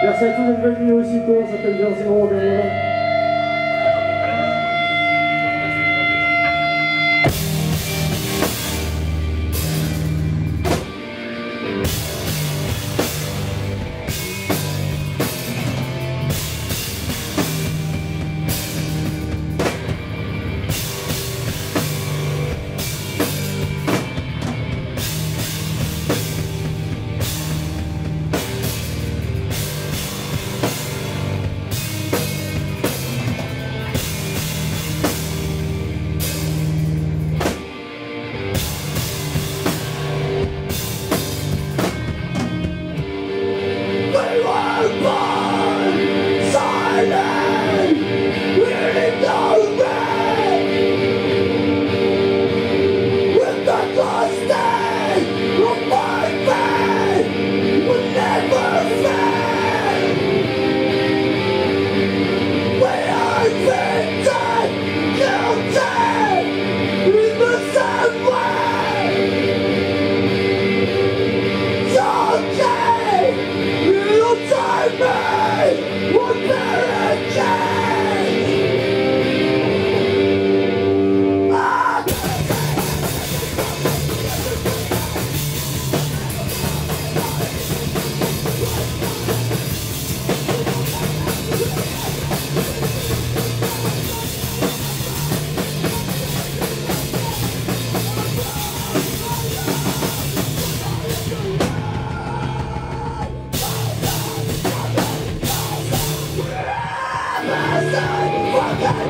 Merci à tous d'être venus aussi pour ça bien,